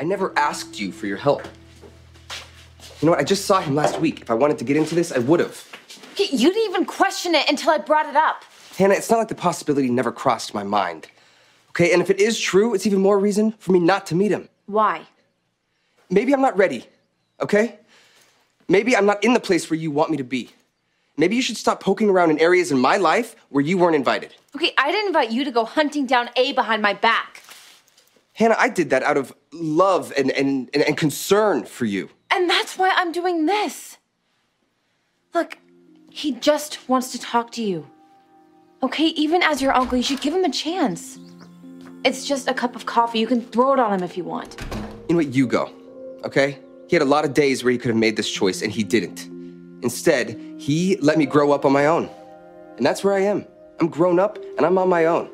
I never asked you for your help. You know what? I just saw him last week. If I wanted to get into this, I would have. You didn't even question it until I brought it up. Hanna, it's not like the possibility never crossed my mind. Okay, and if it is true, it's even more reason for me not to meet him. Why? Maybe I'm not ready, okay? Maybe I'm not in the place where you want me to be. Maybe you should stop poking around in areas in my life where you weren't invited. Okay, I didn't invite you to go hunting down A behind my back. Hanna, I did that out of love and, and, and, and concern for you. And that's why I'm doing this. Look, he just wants to talk to you. Okay, even as your uncle, you should give him a chance. It's just a cup of coffee. You can throw it on him if you want. You know what? You go, okay? He had a lot of days where he could have made this choice, and he didn't. Instead, he let me grow up on my own. And that's where I am. I'm grown up, and I'm on my own.